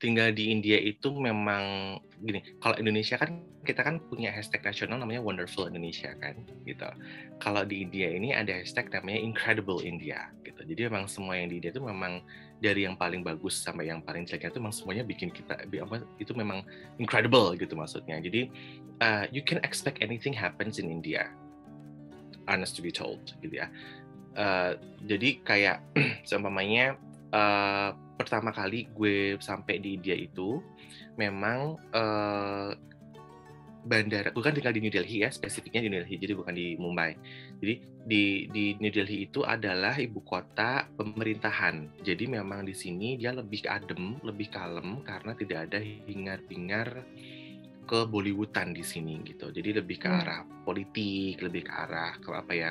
tinggal di India itu memang gini, kalau Indonesia kan kita kan punya hashtag nasional namanya Wonderful Indonesia kan, gitu. Kalau di India ini ada hashtag namanya Incredible India, gitu. Jadi memang semua yang di India itu memang dari yang paling bagus sampai yang paling jeleknya itu memang semuanya bikin kita itu memang incredible gitu maksudnya. Jadi uh, you can expect anything happens in India, honest to be told, gitu ya. Uh, jadi kayak seumpamanya uh, pertama kali gue sampai di India itu memang uh, bandara gue kan tinggal di New Delhi ya spesifiknya di New Delhi jadi bukan di Mumbai. Jadi di di New Delhi itu adalah ibu kota pemerintahan. Jadi memang di sini dia lebih adem lebih kalem karena tidak ada hingar-bingar ke Bollywoodan di sini gitu jadi lebih ke hmm. arah politik lebih ke arah ke apa ya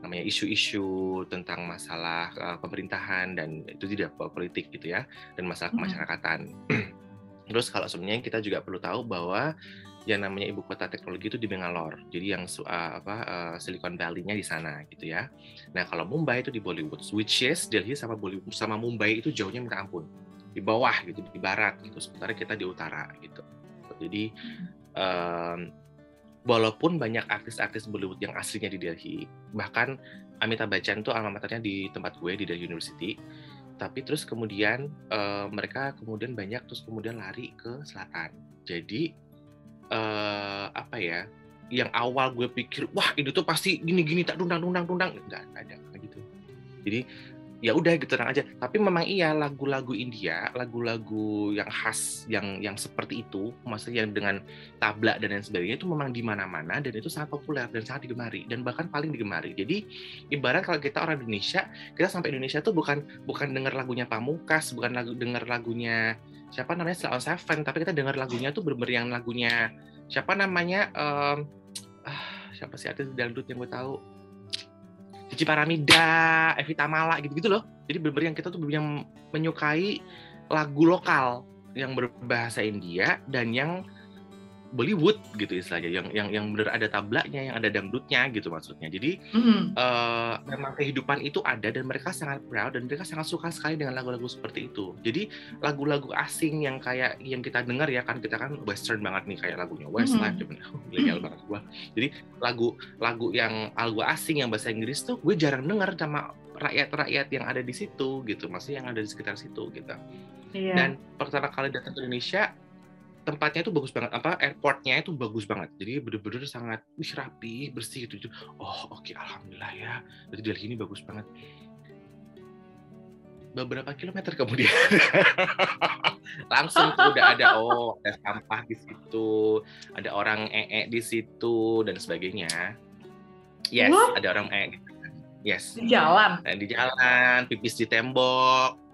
namanya isu-isu tentang masalah uh, pemerintahan dan itu tidak politik gitu ya dan masalah hmm. kemasyarakatan. Terus kalau sebenarnya kita juga perlu tahu bahwa yang namanya ibu kota teknologi itu di Bangalore. Jadi yang uh, apa uh, Silicon Valley-nya di sana gitu ya. Nah, kalau Mumbai itu di Bollywood, which is Delhi sama Bollywood sama Mumbai itu jauhnya minta ampun. Di bawah gitu, di barat gitu. Sementara kita di utara gitu. Jadi um, walaupun banyak artis-artis Bollywood yang aslinya di Delhi, bahkan Amitabh Bachchan tuh alma maternya di tempat gue di Delhi University, tapi terus kemudian uh, mereka kemudian banyak terus kemudian lari ke selatan. Jadi uh, apa ya? Yang awal gue pikir, wah ini tuh pasti gini-gini tak tundang-tundang-tundang, enggak ada gitu. Jadi ya udah gitu tenang aja. Tapi memang iya lagu-lagu India lagu-lagu yang khas yang yang seperti itu maksudnya dengan tabla dan lain sebagainya itu memang di mana-mana dan itu sangat populer dan sangat digemari dan bahkan paling digemari. Jadi ibarat kalau kita orang Indonesia kita sampai Indonesia tuh bukan bukan dengar lagunya Pamungkas bukan lagu dengar lagunya siapa namanya Selaon Seven tapi kita dengar lagunya tuh bener yang lagunya siapa namanya um, ah, siapa sih artis dangdut yang gue tahu Cici Paramida, Evita Mala gitu-gitu loh. Jadi benar yang kita tuh yang menyukai lagu lokal yang berbahasa India dan yang Bollywood gitu istilahnya yang yang yang benar ada tablaknya yang ada dangdutnya gitu maksudnya jadi mm-hmm. uh, memang kehidupan itu ada dan mereka sangat proud dan mereka sangat suka sekali dengan lagu-lagu seperti itu jadi lagu-lagu asing yang kayak yang kita dengar ya kan kita kan western banget nih kayak lagunya Westlife mm-hmm. legal banget gua jadi lagu lagu yang lagu asing yang bahasa Inggris tuh gue jarang dengar sama rakyat-rakyat yang ada di situ gitu maksudnya yang ada di sekitar situ gitu yeah. dan pertama kali datang ke Indonesia tempatnya itu bagus banget apa airportnya itu bagus banget. Jadi bener-bener sangat wih, rapi bersih gitu oh oke okay, alhamdulillah ya. Jadi dari sini bagus banget. Beberapa kilometer kemudian. Langsung tuh udah ada oh ada sampah di situ ada orang ee di situ dan sebagainya. Yes What? ada orang ee gitu. yes. Di jalan. Dan di jalan pipis di tembok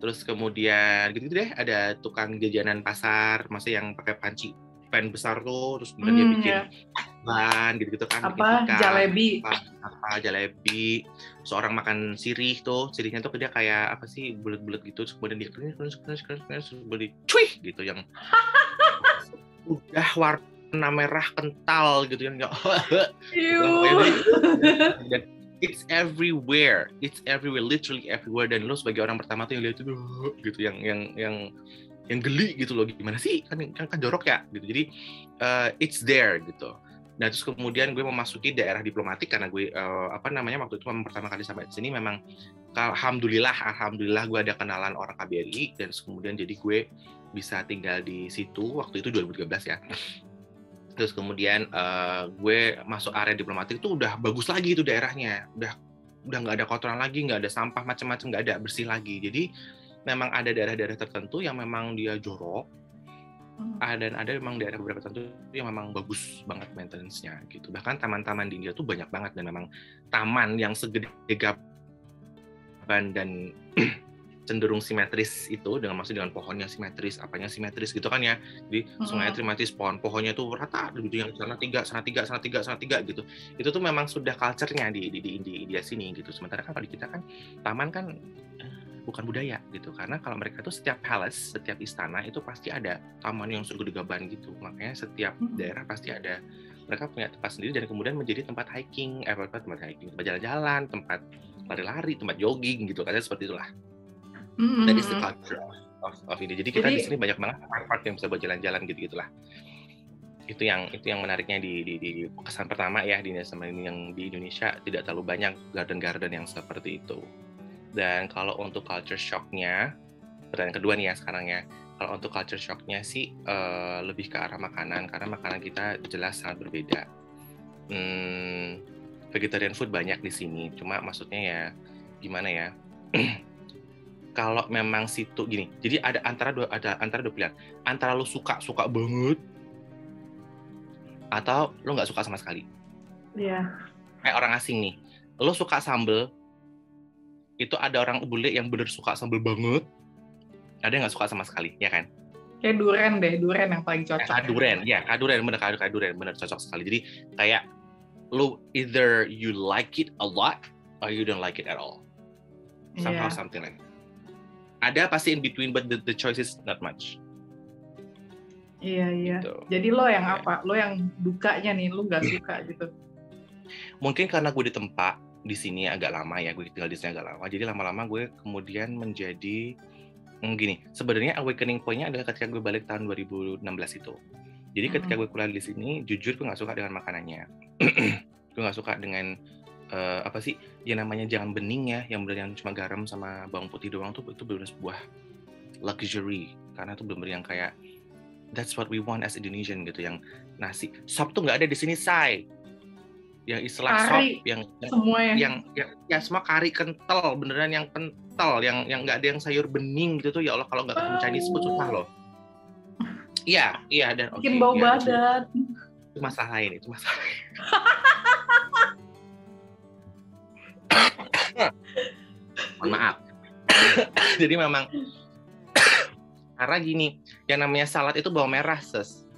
terus kemudian gitu, -gitu deh ada tukang jajanan pasar masa yang pakai panci pen besar tuh terus kemudian hmm, dia bikin ya. ban gitu-gitu kan apa? ikan, jalebi. apa, apa jalebi. Seorang makan sirih tuh sirihnya tuh dia kayak apa sih bulat-bulat gitu terus kemudian dia keras keras keras keras keras beli cuy gitu yang udah warna merah kental gitu yang enggak dan it's everywhere. It's everywhere literally everywhere. Dan lo sebagai orang pertama tuh yang lihat itu gitu yang yang yang yang geli gitu loh. Gimana sih? Kan kan, kan jorok ya gitu. Jadi uh, it's there gitu. Nah terus kemudian gue memasuki daerah diplomatik karena gue uh, apa namanya waktu itu pertama kali sampai di sini memang alhamdulillah alhamdulillah gue ada kenalan orang KBRI dan kemudian jadi gue bisa tinggal di situ waktu itu 2013 ya terus kemudian uh, gue masuk area diplomatik itu udah bagus lagi itu daerahnya. Udah udah nggak ada kotoran lagi nggak ada sampah macam-macam nggak ada bersih lagi. Jadi memang ada daerah-daerah tertentu yang memang dia jorok hmm. dan ada memang daerah beberapa tertentu yang memang bagus banget maintenance-nya gitu. Bahkan taman-taman di India tuh banyak banget dan memang taman yang segede gaban dan cenderung simetris itu dengan maksud dengan pohonnya simetris apanya simetris gitu kan ya. Jadi hmm. sungai simetris pohon pohonnya tuh rata gitu yang sana tiga sana tiga sana tiga sana tiga gitu. Itu tuh memang sudah culture-nya di di di, di India sini gitu. Sementara kan kalau di kita kan taman kan eh, bukan budaya gitu. Karena kalau mereka tuh setiap palace setiap istana itu pasti ada taman yang surga gaban gitu. Makanya setiap hmm. daerah pasti ada. Mereka punya tempat sendiri dan kemudian menjadi tempat hiking eh tempat hiking tempat jalan-jalan tempat lari-lari tempat jogging gitu. Kan seperti itulah Mm-hmm. That is the culture of, of ini. Jadi kita Jadi- di sini banyak banget part-part yang bisa buat jalan-jalan gitu gitulah. Itu yang itu yang menariknya di, di, di kesan pertama ya di sama ini yang di Indonesia tidak terlalu banyak garden-garden yang seperti itu. Dan kalau untuk culture shocknya, pertanyaan kedua nih ya sekarang ya. Kalau untuk culture shocknya sih eh, lebih ke arah makanan karena makanan kita jelas sangat berbeda. Hmm, vegetarian food banyak di sini, cuma maksudnya ya gimana ya? kalau memang situ gini, jadi ada antara dua ada antara dua pilihan. Antara lu suka suka banget atau lu nggak suka sama sekali. Iya. Kayak orang asing nih, lu suka sambel, itu ada orang bule yang bener suka sambel banget, ada yang nggak suka sama sekali, ya kan? Kayak duren deh, duren yang paling cocok. Kayak duren, ya kaduren bener kayak kaduren bener cocok sekali. Jadi kayak lu either you like it a lot or you don't like it at all. Somehow Iya. something like that. Ada pasti in between but the, the choice is not much. Iya, iya. Gitu. Jadi lo yang Iya. apa? Lo yang dukanya nih, lo nggak suka gitu. Mungkin karena gue ditempa di sini agak lama ya, gue tinggal di sini agak lama. Jadi lama-lama gue kemudian menjadi hmm, gini. Sebenarnya awakening point-nya adalah ketika gue balik tahun 2016 itu. Jadi ketika Hmm. gue kuliah di sini, jujur gue nggak suka dengan makanannya. gue nggak suka dengan eh, apa sih yang namanya jangan bening ya, yang benar yang cuma garam sama bawang putih doang tuh itu benar sebuah luxury. Karena itu benar yang kayak that's what we want as Indonesian gitu yang nasi. Sop tuh nggak ada di sini say. Yang istilah Kari. sop yang yang Semua yang, yang ya, ya semua kari kental beneran yang kental yang yang nggak ada yang sayur bening gitu tuh ya Allah kalau nggak ketemu Chinese food susah loh. Iya iya dan bikin bau ya, itu- badan. itu masalah lain itu masalah Mohon maaf. Jadi memang karena gini yang namanya salad itu bawang merah ses.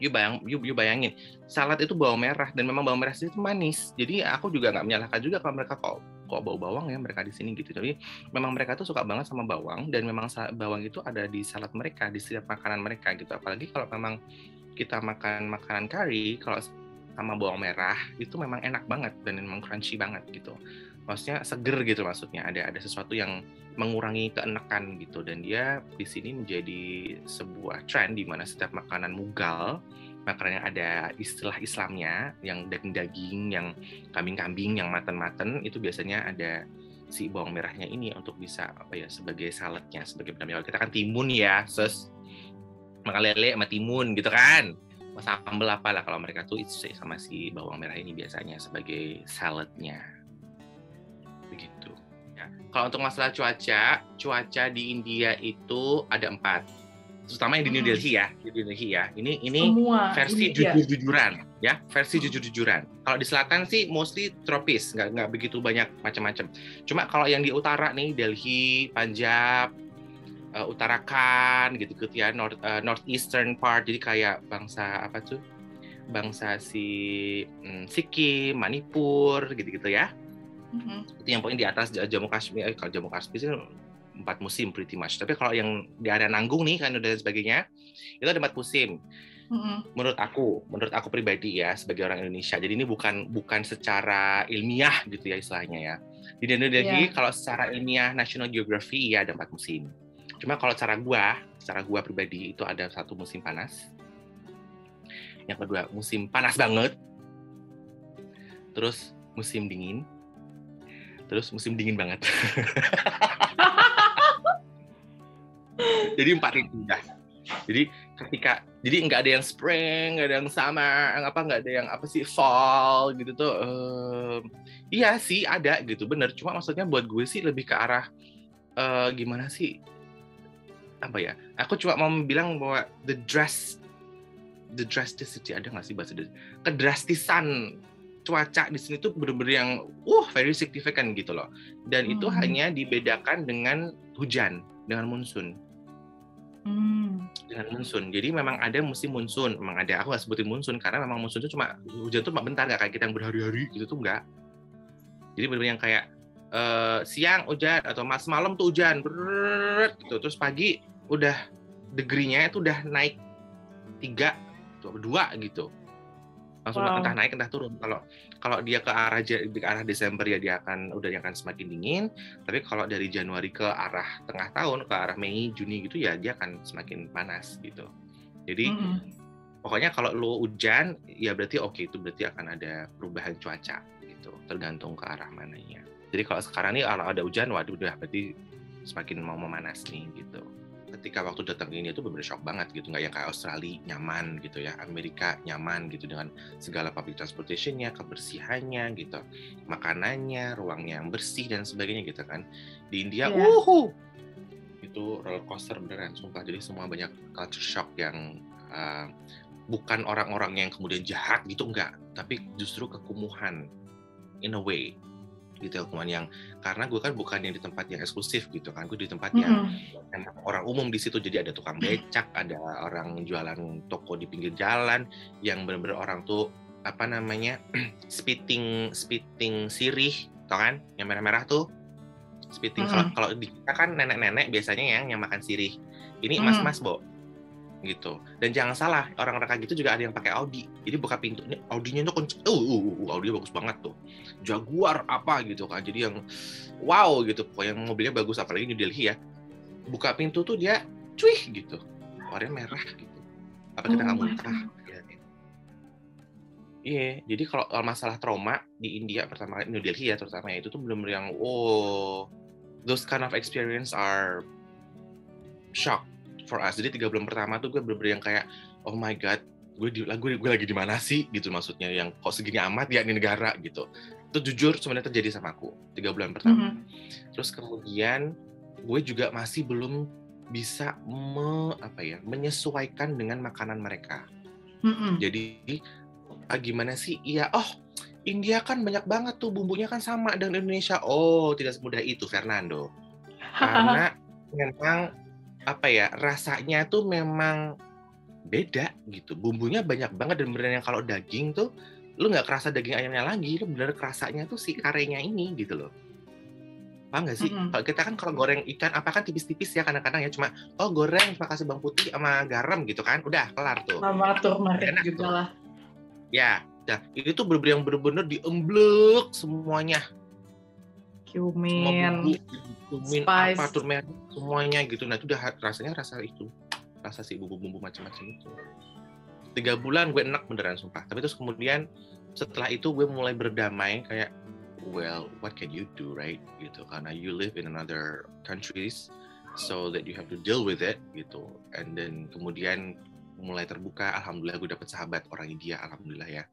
You bayang you, you bayangin salad itu bawang merah dan memang bawang merah itu manis. Jadi aku juga nggak menyalahkan juga kalau mereka kok kok bau bawang ya mereka di sini gitu. Tapi memang mereka tuh suka banget sama bawang dan memang bawang itu ada di salad mereka di setiap makanan mereka gitu. Apalagi kalau memang kita makan makanan kari kalau sama bawang merah itu memang enak banget dan memang crunchy banget gitu maksudnya seger gitu maksudnya. Ada ada sesuatu yang mengurangi keenakan gitu. Dan dia di sini menjadi sebuah tren di mana setiap makanan mugal makanan yang ada istilah Islamnya yang daging-daging yang kambing-kambing yang maten-maten itu biasanya ada si bawang merahnya ini untuk bisa apa ya sebagai saladnya sebagai pendamping kita kan timun ya ses makan lele sama timun gitu kan. Sambel apalah kalau mereka tuh itu sama si bawang merah ini biasanya sebagai saladnya. ya. Kalau untuk masalah cuaca cuaca di India itu ada empat. Terutama yang di New Hmm. Delhi ya di New Delhi ya. Ini ini Semua. versi jujur-jujuran ya versi jujur-jujuran. Kalau di selatan sih mostly tropis nggak nggak begitu banyak macam-macam. Cuma kalau yang di utara nih Delhi Punjab eh, Uttarakhand gitu gitu ya north eh, northeastern part jadi kayak bangsa apa tuh? Bangsa si hmm, Sikkim Manipur gitu-gitu ya Mhm. itu yang poin di atas Jammu Kashmir eh, kalau Jammu Kashmir sih empat musim pretty much tapi kalau yang di area Nanggung nih kan dan sebagainya itu ada empat musim Mhm. menurut aku, menurut aku pribadi ya sebagai orang Indonesia. Jadi ini bukan bukan secara ilmiah gitu ya istilahnya ya. Di Delhi Iya. kalau secara ilmiah National Geography ya ada empat musim. Cuma kalau cara gua, secara gua pribadi itu ada satu musim panas. Yang kedua musim panas banget. Terus musim dingin. Terus musim dingin banget. Jadi empat itu udah. Jadi ketika jadi nggak ada yang spring, nggak ada yang summer, apa nggak ada yang apa sih fall gitu tuh. em, iya sih ada gitu bener. Cuma maksudnya buat gue sih lebih ke arah eh, gimana sih apa ya? Aku cuma mau bilang bahwa the dress the drasticity ada nggak sih bahasa? Kedrastisan cuaca di sini tuh bener-bener yang uh very significant gitu loh. Dan itu Hmm. hanya dibedakan dengan hujan, dengan monsoon Hmm. dengan monsoon. Jadi memang ada musim monsoon, memang ada. Aku nggak sebutin monsoon karena memang monsoon itu cuma hujan tuh cuma bentar nggak kayak kita yang berhari-hari gitu tuh nggak. Jadi benar yang kayak eh, siang hujan atau mas malam tuh hujan, brrrr, gitu. Terus pagi udah degree-nya itu udah naik tiga atau dua gitu. Langsung Wow. entah naik entah turun. Kalau kalau dia ke arah ke arah Desember ya dia akan udah akan semakin dingin. Tapi kalau dari Januari ke arah tengah tahun ke arah Mei Juni gitu ya dia akan semakin panas gitu. Jadi Mm-mm. pokoknya kalau lo hujan ya berarti oke itu berarti akan ada perubahan cuaca gitu. Tergantung ke arah mananya. Jadi kalau sekarang nih kalau ada hujan waduh udah berarti semakin mau memanas nih gitu ketika waktu datang ini tuh bener shock banget gitu. Nggak yang kayak Australia nyaman gitu ya Amerika nyaman gitu dengan segala public transportationnya kebersihannya gitu makanannya ruangnya yang bersih dan sebagainya gitu kan. Di India Iya. wuhu! Itu roller coaster beneran sumpah. Jadi semua banyak culture shock yang uh, bukan orang-orang yang kemudian jahat gitu enggak tapi justru kekumuhan in a way gitu kekumuhan yang karena gue kan bukan yang di tempat yang eksklusif gitu kan gue di tempat yang Mm-mm. emang orang umum di situ jadi ada tukang becak ada orang jualan toko di pinggir jalan yang bener-bener orang tuh apa namanya spitting spitting sirih tau kan yang merah-merah tuh spitting kalau Mm-mm. kalau di kita kan nenek-nenek biasanya yang yang makan sirih ini Mm. mas-mas bo gitu. Dan jangan salah orang orang gitu juga ada yang pakai Audi. Jadi buka pintu ini Audinya tuh kenceng uh, uh, uh, Audi bagus banget tuh. Jaguar apa gitu kan. Jadi yang wow gitu. Pokoknya mobilnya bagus apalagi New Delhi ya. Buka pintu tuh dia cuih gitu. Warnanya merah gitu. Apa kita Oh nggak my muntah Iya, jadi kalau kalau masalah trauma di India pertama kali New Delhi ya terutama itu tuh benar-benar yang oh those kind of experience are shock for us. Jadi tiga bulan pertama tuh gue bener-bener yang kayak oh my god, gue di gue, gue lagi di mana sih gitu maksudnya yang kok segini amat ya ini negara gitu. Itu jujur sebenarnya terjadi sama aku tiga bulan pertama. Mhm. Terus kemudian gue juga masih belum bisa me, apa ya menyesuaikan dengan makanan mereka. Mm-mm. Jadi ah, gimana sih? Iya, oh India kan banyak banget tuh bumbunya kan sama dengan Indonesia. Oh, tidak semudah itu Fernando. Karena memang apa ya rasanya tuh memang beda gitu. Bumbunya banyak banget dan beneran yang kalau daging tuh lu nggak kerasa daging ayamnya lagi, lu bener kerasanya tuh si karenya ini gitu loh. Paham nggak sih? Mm-mm. Kalau kita kan kalau goreng ikan apa kan tipis-tipis ya kadang-kadang ya cuma oh goreng kasih bawang putih sama garam gitu kan, udah kelar tuh. Sama turmeric juga tuh. lah. Ya, nah ini tuh bener-bener yang bener-bener diemblek semuanya. Semua Cumin. bumbu, cumin, spice. apa, turmeric, semuanya gitu. Nah itu udah rasanya rasa itu. Rasa si bumbu-bumbu macam-macam itu. Tiga bulan gue enak beneran sumpah. Tapi terus kemudian setelah itu gue mulai berdamai kayak, well, what can you do, right? Gitu. Karena you live in another countries, so that you have to deal with it, gitu. And then kemudian mulai terbuka, alhamdulillah gue dapet sahabat orang India, alhamdulillah ya